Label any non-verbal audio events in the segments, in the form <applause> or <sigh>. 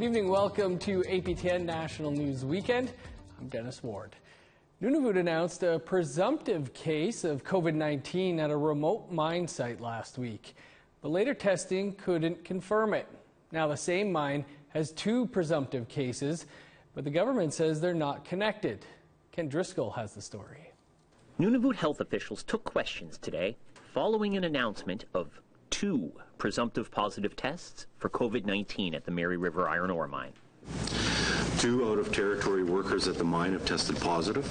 Good evening. Welcome to APTN National News Weekend. I'm Dennis Ward. Nunavut announced a presumptive case of COVID 19 at a remote mine site last week. But later testing couldn't confirm it. Now, the same mine has two presumptive cases, but the government says they're not connected. Kent Driscoll has the story. Nunavut health officials took questions today following an announcement of two presumptive positive tests for COVID 19 at the Mary River iron ore mine. Two out of territory workers at the mine have tested positive,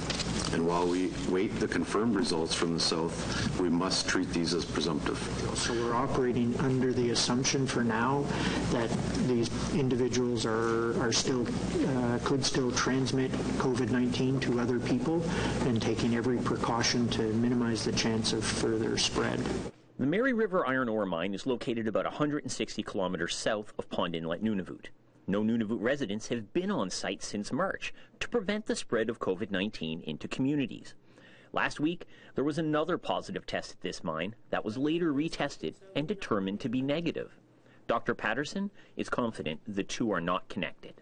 and while we wait the confirmed results from the south, we must treat these as presumptive. So we're operating under the assumption for now that these individuals are, are still, uh, could still transmit COVID-19 to other people and taking every precaution to minimize the chance of further spread. The Mary River iron ore mine is located about 160 kilometers south of Pond Inlet, Nunavut. No Nunavut residents have been on site since March to prevent the spread of COVID 19 into communities. Last week, there was another positive test at this mine that was later retested and determined to be negative. Dr. Patterson is confident the two are not connected.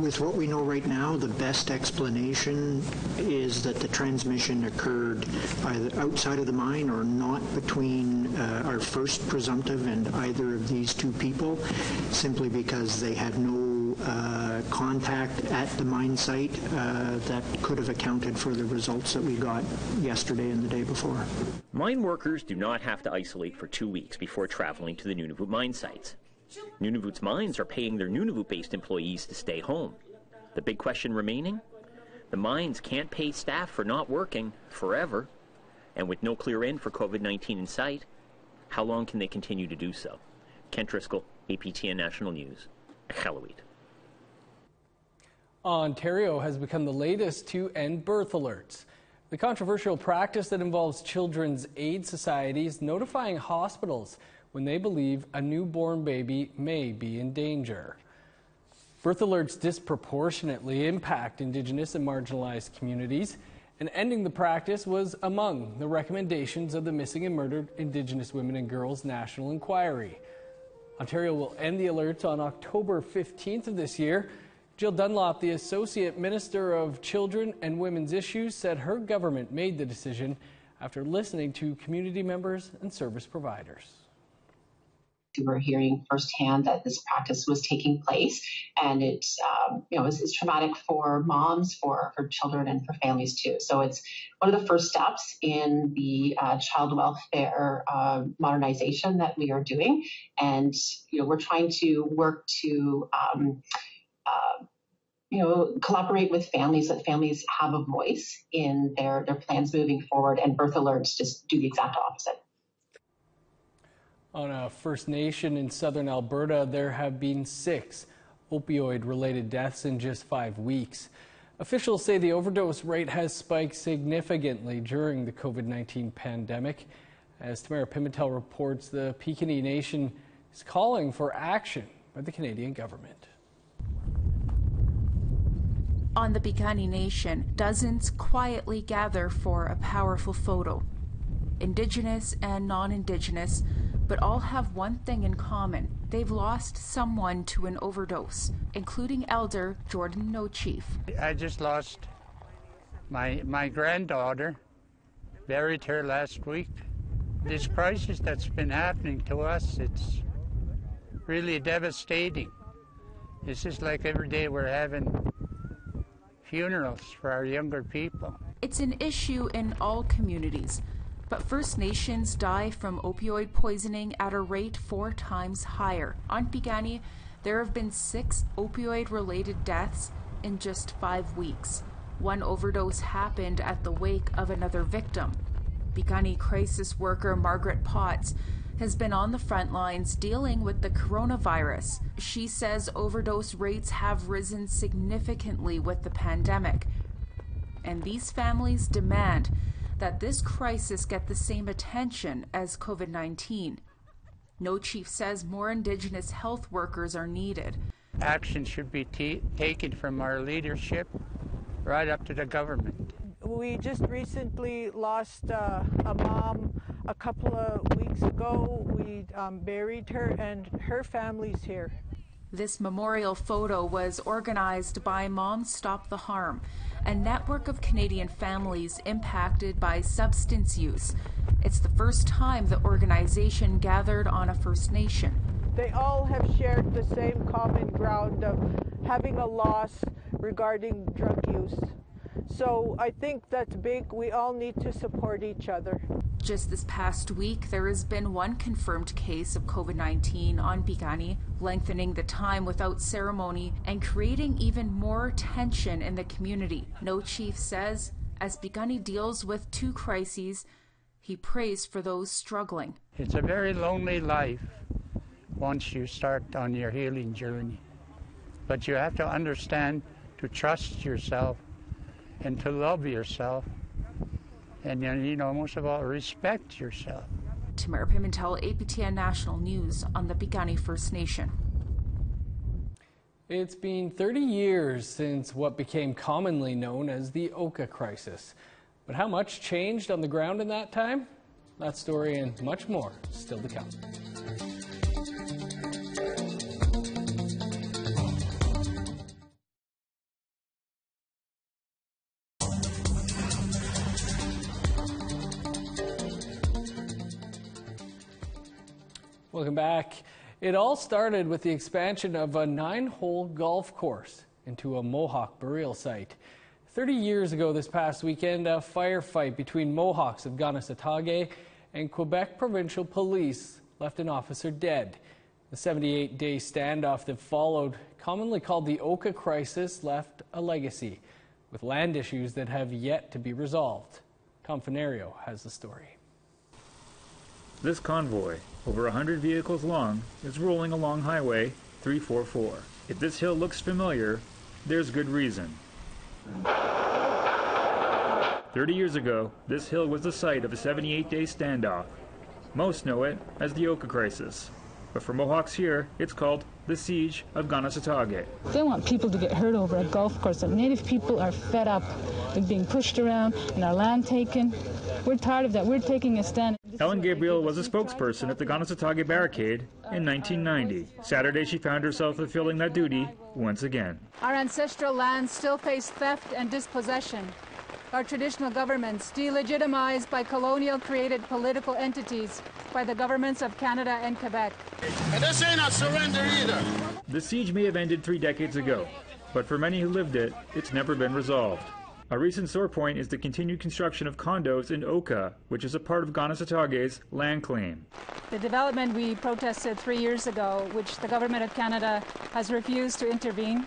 With what we know right now, the best explanation is that the transmission occurred either outside of the mine or not between uh, our first presumptive and either of these two people, simply because they had no uh, contact at the mine site uh, that could have accounted for the results that we got yesterday and the day before. Mine workers do not have to isolate for two weeks before traveling to the Nunavut mine sites. Nunavut's mines are paying their Nunavut based employees to stay home. The big question remaining? The mines can't pay staff for not working forever. And with no clear end for COVID 19 in sight, how long can they continue to do so? Kent Driscoll, APTN National News, Iqaluit. Ontario has become the latest to end birth alerts. The controversial practice that involves children's aid societies notifying hospitals when they believe a newborn baby may be in danger. Birth alerts disproportionately impact Indigenous and marginalized communities, and ending the practice was among the recommendations of the Missing and Murdered Indigenous Women and Girls National Inquiry. Ontario will end the alerts on October 15th of this year. Jill Dunlop, the Associate Minister of Children and Women's Issues, said her government made the decision after listening to community members and service providers we were hearing firsthand that this practice was taking place, and it's um, you know traumatic for moms, for for children, and for families too. So it's one of the first steps in the uh, child welfare uh, modernization that we are doing, and you know we're trying to work to. Um, uh, you know, collaborate with families that families have a voice in their, their plans moving forward, and birth alerts just do the exact opposite. On a First Nation in southern Alberta, there have been six opioid related deaths in just five weeks. Officials say the overdose rate has spiked significantly during the COVID 19 pandemic. As Tamara Pimentel reports, the Piikani Nation is calling for action by the Canadian government. On the Piikani Nation, dozens quietly gather for a powerful photo. Indigenous and non Indigenous but all have one thing in common. They've lost someone to an overdose, including elder Jordan No Chief. I just lost my my granddaughter. Buried her last week. This crisis that's been happening to us, it's really devastating. It's just like every day we're having funerals for our younger people. It's an issue in all communities but First Nations die from opioid poisoning at a rate four times higher. On Piikani, there have been six opioid related deaths in just five weeks. One overdose happened at the wake of another victim. Piikani crisis worker Margaret Potts has been on the front lines dealing with the coronavirus. She says overdose rates have risen significantly with the pandemic. And these families demand that this crisis get the same attention as COVID 19. No chief says more Indigenous health workers are needed. Action should be t- taken from our leadership right up to the government. We just recently lost uh, a mom a couple of weeks ago. We um, buried her, and her family's here. This memorial photo was organized by Moms Stop the Harm, a network of Canadian families impacted by substance use. It's the first time the organization gathered on a First Nation. They all have shared the same common ground of having a loss regarding drug use. So I think that's big. We all need to support each other. Just this past week, there has been one confirmed case of COVID 19 on Piikani, lengthening the time without ceremony and creating even more tension in the community. No chief says, as Piikani deals with two crises, he prays for those struggling. It's a very lonely life once you start on your healing journey. But you have to understand to trust yourself and to love yourself and you know most of all respect yourself. Tamara Pimentel, APTN National News on the Piikani First Nation. It's been 30 years since what became commonly known as the Oka crisis. But how much changed on the ground in that time? That story and much more still to come. Welcome back. It all started with the expansion of a nine hole golf course into a Mohawk burial site. 30 years ago this past weekend, a firefight between Mohawks of Kanesatake and Quebec Provincial Police left an officer dead. The 78 day standoff that followed, commonly called the Oka crisis, left a legacy with land issues that have yet to be resolved. Tom Fennario has the story. This convoy, over 100 vehicles long, is rolling along Highway 344. If this hill looks familiar, there's good reason. 30 years ago, this hill was the site of a 78-day standoff. Most know it as the Oka Crisis, but for Mohawks here, it's called the Siege of Kanesatake. They want people to get hurt over a golf course. The native people are fed up with being pushed around and our land taken. We're tired of that. We're taking a stand. Ellen Gabriel was a spokesperson at the Kanesatake barricade in 1990. Saturday, she found herself fulfilling that duty once again. Our ancestral lands still face theft and dispossession. Our traditional governments, delegitimized by colonial created political entities, by the governments of Canada and Quebec. And this ain't a surrender either. The siege may have ended three decades ago, but for many who lived it, it's never been resolved. A recent sore point is the continued construction of condos in Oka, which is a part of Kanesatake's land claim. The development we protested three years ago, which the Government of Canada has refused to intervene.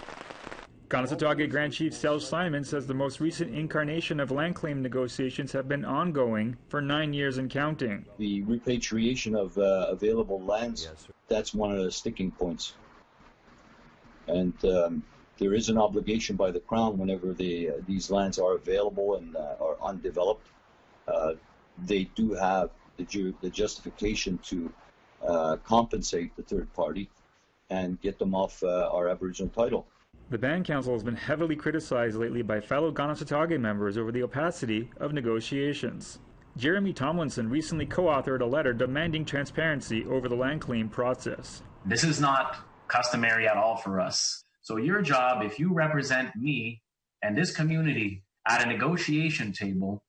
Kanesatake Grand Chief Serge Simon says the most recent incarnation of land claim negotiations have been ongoing for nine years and counting. The repatriation of uh, available lands, yes, that's one of the sticking points. And um, there is an obligation by the Crown whenever the, uh, these lands are available and uh, are undeveloped. Uh, they do have the, ju- the justification to uh, compensate the third party and get them off uh, our Aboriginal title. The Band Council has been heavily criticized lately by fellow Kanesatake members over the opacity of negotiations. Jeremy Tomlinson recently co authored a letter demanding transparency over the land claim process. This is not customary at all for us. So, your job, if you represent me and this community at a negotiation table,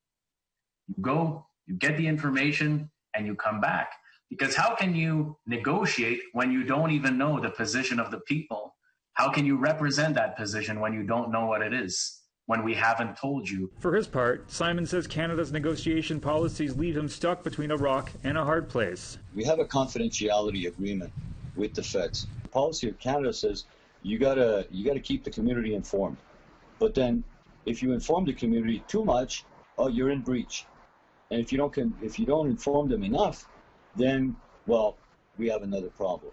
you go, you get the information, and you come back. Because how can you negotiate when you don't even know the position of the people? How can you represent that position when you don't know what it is? When we haven't told you. For his part, Simon says Canada's negotiation policies leave him stuck between a rock and a hard place. We have a confidentiality agreement with the feds. The policy of Canada says you gotta you gotta keep the community informed. But then if you inform the community too much, oh you're in breach. And if you don't can, if you don't inform them enough, then well, we have another problem.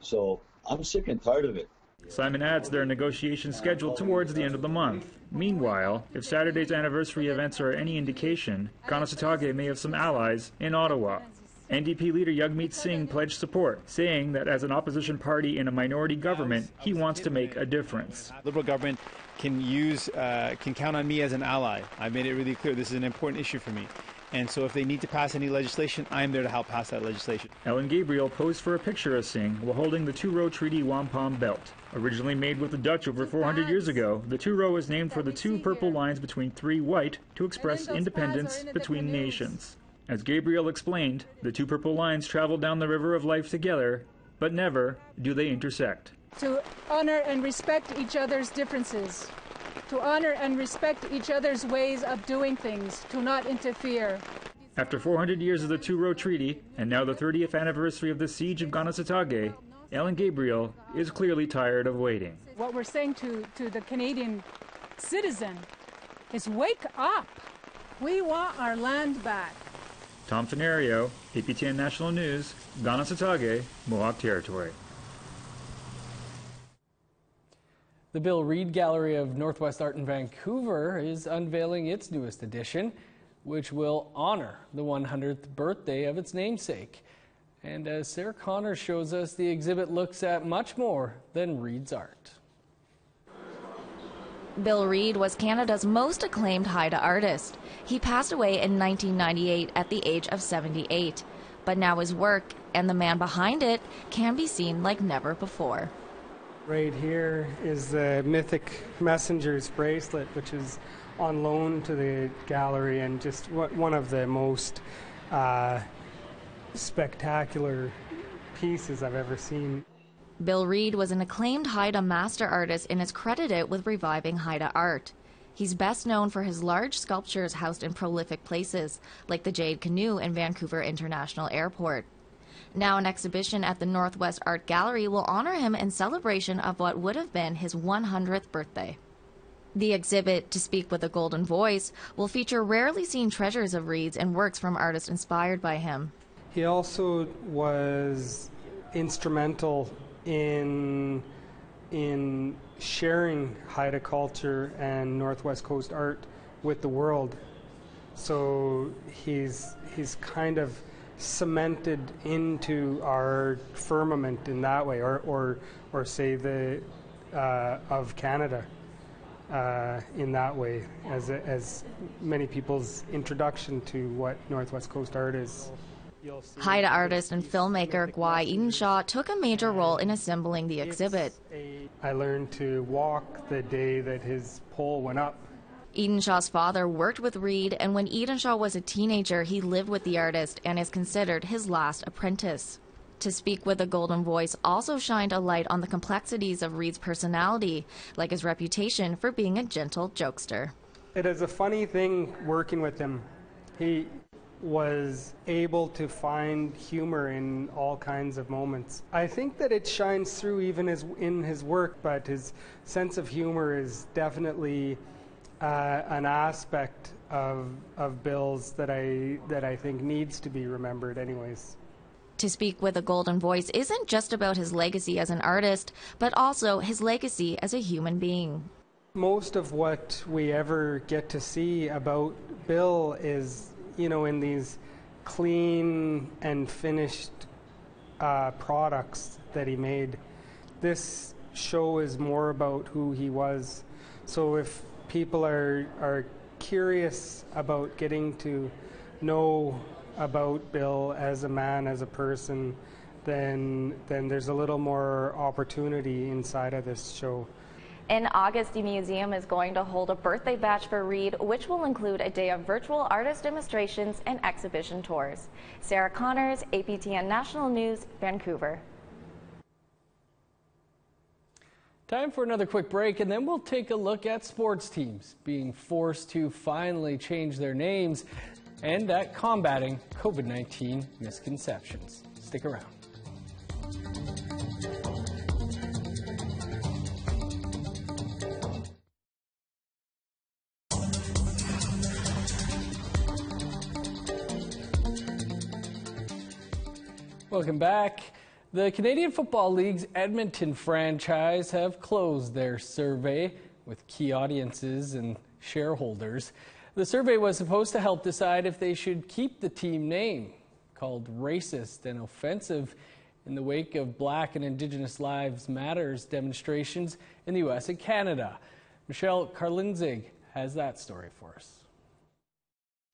So I'm sick and tired of it. Simon adds there are negotiations scheduled towards the end of the month. Meanwhile, if Saturday's anniversary events are any indication, Kanesatake may have some allies in Ottawa. NDP leader Jagmeet Singh pledged support, saying that as an opposition party in a minority government, he wants to make a difference. Liberal government can use, uh, can count on me as an ally. I've made it really clear this is an important issue for me. And so if they need to pass any legislation, I'm there to help pass that legislation. Ellen Gabriel posed for a picture of Singh while holding the two-row treaty wampum belt. Originally made with the Dutch over 400 years ago, the two-row is named for the two purple lines between three white to express independence between nations. As Gabriel explained, the two purple lines travel down the river of life together, but never do they intersect. To honor and respect each other's differences, to honor and respect each other's ways of doing things, to not interfere. After 400 years of the Two-Row Treaty, and now the 30th anniversary of the Siege of Kanesatake, Ellen Gabriel is clearly tired of waiting. What we're saying to, to the Canadian citizen is wake up. We want our land back. Tom Fennario, APTN National News, Kanesatake, Mohawk Territory. The Bill Reid Gallery of Northwest Art in Vancouver is unveiling its newest edition, which will honor the 100th birthday of its namesake. And as Sarah Connor shows us, the exhibit looks at much more than Reid's art. Bill Reid was Canada's most acclaimed Haida artist. He passed away in 1998 at the age of 78. But now his work and the man behind it can be seen like never before. Right here is the mythic messenger's bracelet, which is on loan to the gallery and just one of the most uh, spectacular pieces I've ever seen. Bill Reid was an acclaimed Haida master artist and is credited with reviving Haida art. He's best known for his large sculptures housed in prolific places, like the Jade Canoe in Vancouver International Airport. Now, an exhibition at the Northwest Art Gallery will honor him in celebration of what would have been his 100th birthday. The exhibit, To Speak with a Golden Voice, will feature rarely seen treasures of Reid's and works from artists inspired by him. He also was instrumental in in sharing Haida culture and Northwest Coast art with the world. So he's he's kind of cemented into our firmament in that way, or or or say the uh, of Canada uh, in that way, as as many people's introduction to what Northwest Coast art is. Haida artist and filmmaker Gwai Edenshaw took a major role in assembling the exhibit. I learned to walk the day that his pole went up. Edenshaw's father worked with Reid, and when Edenshaw was a teenager, he lived with the artist and is considered his last apprentice. To Speak with a Golden Voice also shined a light on the complexities of Reid's personality, like his reputation for being a gentle jokester. It is a funny thing working with him. He was able to find humor in all kinds of moments. I think that it shines through even as in his work, but his sense of humor is definitely uh, an aspect of of Bill's that I that I think needs to be remembered, anyways. To Speak with a Golden Voice isn't just about his legacy as an artist, but also his legacy as a human being. Most of what we ever get to see about Bill is you know, in these clean and finished uh, products that he made. This show is more about who he was. So if people are are curious about getting to know about Bill as a man, as a person, then then there's a little more opportunity inside of this show. In August, the museum is going to hold a birthday bash for Reid, which will include a day of virtual artist demonstrations and exhibition tours. Sarah Connors, APTN National News, Vancouver. Time for another quick break, and then we'll take a look at sports teams being forced to finally change their names and at combating COVID 19 misconceptions. Stick around. Welcome back. The Canadian Football League's Edmonton franchise have closed their survey with key audiences and shareholders. The survey was supposed to help decide if they should keep the team name. called racist and offensive in the wake of Black and Indigenous Lives Matters demonstrations in the U.S. and Canada. Michelle Karlinzig has that story for us.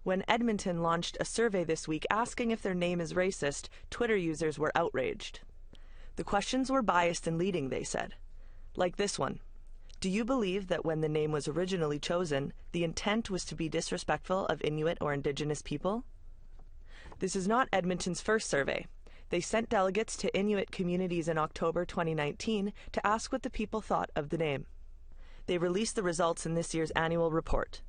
When Edmonton launched a survey this week asking if their name is racist, Twitter users were outraged. The questions were biased and leading, they said. Like this one Do you believe that when the name was originally chosen, the intent was to be disrespectful of Inuit or Indigenous people? This is not Edmonton's first survey. They sent delegates to Inuit communities in October 2019 to ask what the people thought of the name. They released the results in this year's annual report.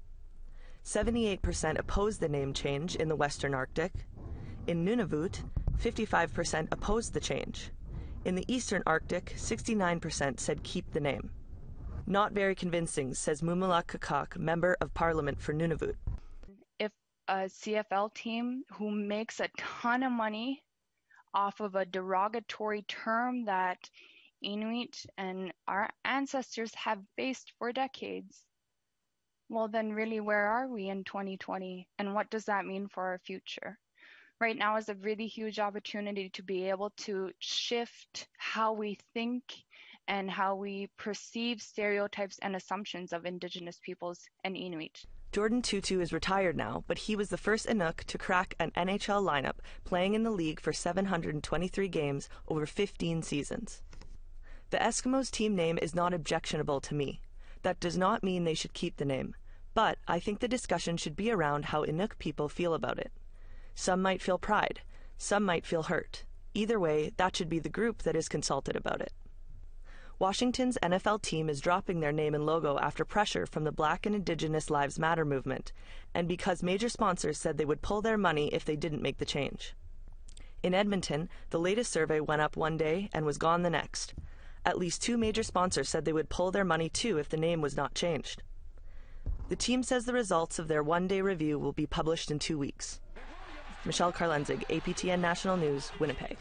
78% opposed the name change in the Western Arctic. In Nunavut, 55% opposed the change. In the Eastern Arctic, 69% said keep the name. Not very convincing, says Mumilaaq Qaqqaq, member of parliament for Nunavut. If a CFL team who makes a ton of money off of a derogatory term that Inuit and our ancestors have faced for decades. Well, then, really, where are we in 2020? And what does that mean for our future? Right now is a really huge opportunity to be able to shift how we think and how we perceive stereotypes and assumptions of Indigenous peoples and Inuit. Jordan Tootoo is retired now, but he was the first Inuk to crack an NHL lineup, playing in the league for 723 games over 15 seasons. The Eskimos team name is not objectionable to me. That does not mean they should keep the name, but I think the discussion should be around how Inuk people feel about it. Some might feel pride, some might feel hurt. Either way, that should be the group that is consulted about it. Washington's NFL team is dropping their name and logo after pressure from the Black and Indigenous Lives Matter movement, and because major sponsors said they would pull their money if they didn't make the change. In Edmonton, the latest survey went up one day and was gone the next. At least two major sponsors said they would pull their money too if the name was not changed. The team says the results of their one day review will be published in two weeks. Michelle Karlenzig, APTN National News, Winnipeg.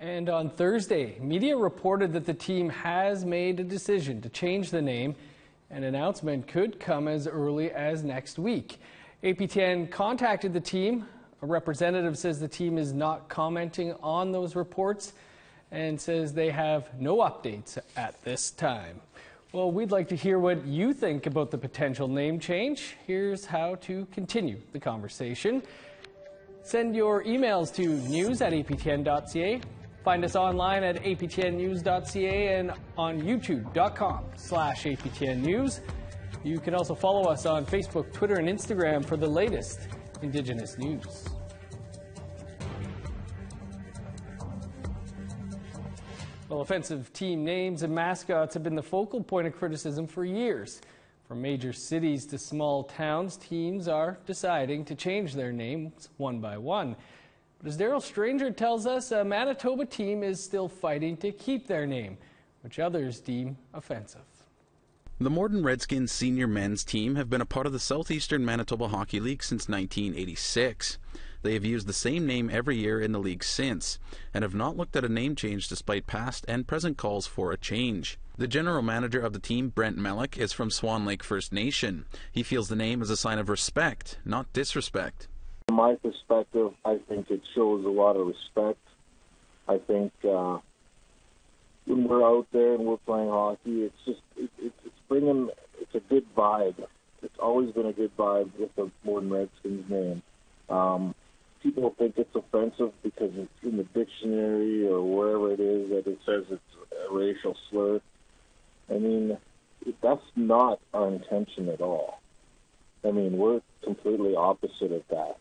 And on Thursday, media reported that the team has made a decision to change the name. An announcement could come as early as next week. APTN contacted the team. A representative says the team is not commenting on those reports and says they have no updates at this time. Well, we'd like to hear what you think about the potential name change. Here's how to continue the conversation. Send your emails to news at aptn.ca. Find us online at aptnnews.ca and on youtube.com slash aptnnews. You can also follow us on Facebook, Twitter, and Instagram for the latest Indigenous news. Well, offensive team names and mascots have been the focal point of criticism for years. From major cities to small towns, teams are deciding to change their names one by one. But as Daryl Stranger tells us, a Manitoba team is still fighting to keep their name, which others deem offensive. The Morden Redskins senior men's team have been a part of the Southeastern Manitoba Hockey League since 1986. They have used the same name every year in the league since, and have not looked at a name change despite past and present calls for a change. The general manager of the team, Brent Mellick, is from Swan Lake First Nation. He feels the name is a sign of respect, not disrespect. From my perspective, I think it shows a lot of respect. I think uh, when we're out there and we're playing hockey, it's just it, it, it's bringing it's a good vibe. It's always been a good vibe with the Morden Redskins name. Um, people think it's offensive because it's in the dictionary or wherever it is that it says it's a racial slur. I mean, that's not our intention at all. I mean, we're completely opposite of that.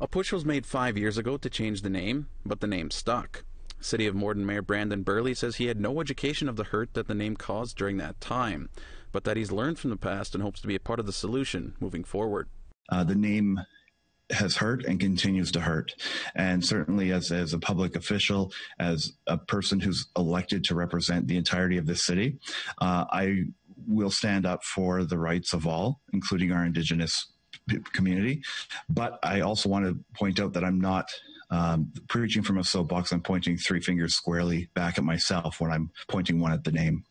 A push was made five years ago to change the name, but the name stuck. City of Morden Mayor Brandon Burley says he had no education of the hurt that the name caused during that time, but that he's learned from the past and hopes to be a part of the solution moving forward. Uh, the name has hurt and continues to hurt. And certainly, as, as a public official, as a person who's elected to represent the entirety of the city, uh, I will stand up for the rights of all, including our Indigenous community. But I also want to point out that I'm not um, preaching from a soapbox. I'm pointing three fingers squarely back at myself when I'm pointing one at the name.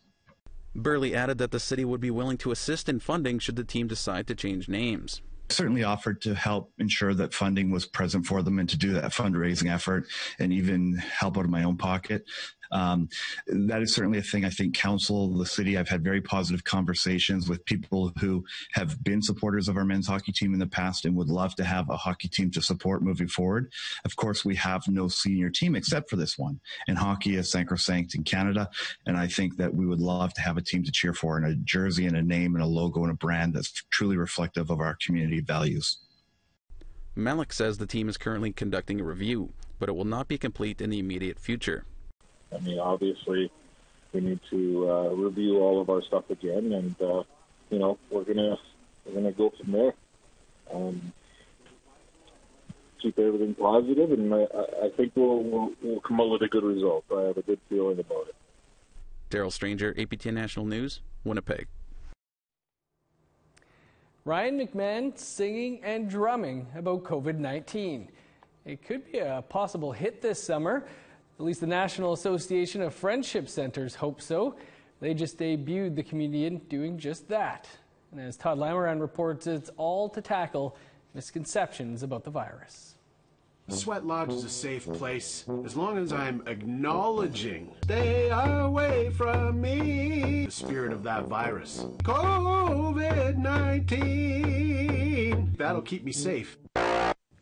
Burley added that the city would be willing to assist in funding should the team decide to change names certainly offered to help ensure that funding was present for them and to do that fundraising effort and even help out of my own pocket. Um, that is certainly a thing I think council, the city, I've had very positive conversations with people who have been supporters of our men's hockey team in the past and would love to have a hockey team to support moving forward. Of course, we have no senior team except for this one, and hockey is sacrosanct in Canada. And I think that we would love to have a team to cheer for and a jersey and a name and a logo and a brand that's truly reflective of our community values. Malik says the team is currently conducting a review, but it will not be complete in the immediate future. I mean, obviously, we need to uh, review all of our stuff again, and uh, you know, we're gonna we're gonna go from there. Um, keep everything positive, and I, I think we'll, we'll we'll come up with a good result. I have a good feeling about it. Daryl Stranger, APTN National News, Winnipeg. Ryan McMahon singing and drumming about COVID 19. It could be a possible hit this summer. At least the National Association of Friendship Centers hope so. They just debuted the comedian doing just that. And as Todd Lamirande reports, it's all to tackle misconceptions about the virus. Sweat Lodge is a safe place as long as I'm acknowledging stay away from me the spirit of that virus. COVID 19. That'll keep me safe.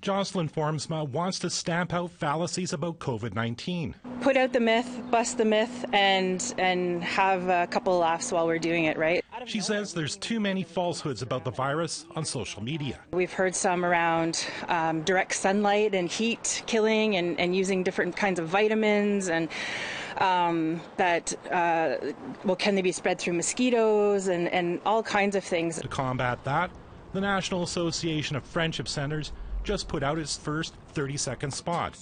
Jocelyn Formsma wants to stamp out fallacies about COVID 19. Put out the myth, bust the myth, and and have a couple laughs while we're doing it, right? She says there's too many falsehoods about the virus on social media. We've heard some around um, direct sunlight and heat killing and, and using different kinds of vitamins and um, that, uh, well, can they be spread through mosquitoes and, and all kinds of things. To combat that, the National Association of Friendship Centers just put out its first 30 second spot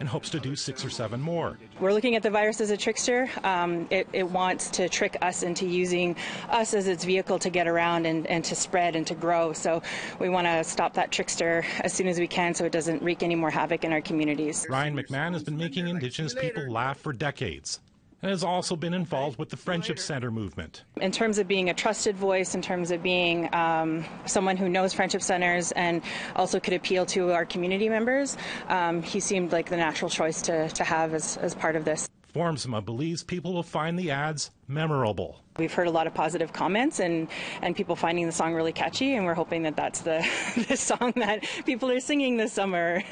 and hopes to do six or seven more. We're looking at the virus as a trickster. Um, it, it, wants to trick us into using us as its vehicle to get around and, and to spread and to grow. So we want to stop that trickster as soon as we can so it doesn't wreak any more havoc in our communities. Ryan McMahon has been making Indigenous people laugh for decades and has also been involved with the Friendship Center movement. In terms of being a trusted voice, in terms of being um, someone who knows Friendship Centers and also could appeal to our community members, um, he seemed like the natural choice to, to have as, as part of this. Formsma believes people will find the ads memorable. We've heard a lot of positive comments and, and people finding the song really catchy, and we're hoping that that's the, <laughs> the song that people are singing this summer.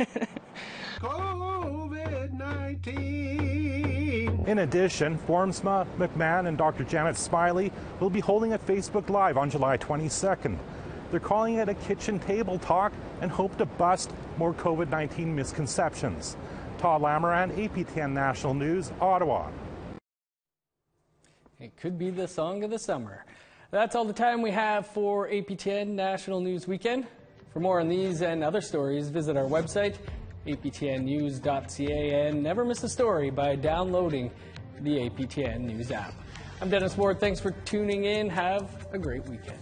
<laughs> COVID 19. In addition, Formsma, McMahon, and Dr. Janet Smylie will be holding a Facebook Live on July 22nd. They're calling it a kitchen table talk and hope to bust more COVID 19 misconceptions. Todd Lamirande, APTN National News, Ottawa. It could be the song of the summer. That's all the time we have for APTN National News Weekend. For more on these and other stories, visit our website, aptnnews.ca, and never miss a story by downloading the APTN News app. I'm Dennis Ward. Thanks for tuning in. Have a great weekend.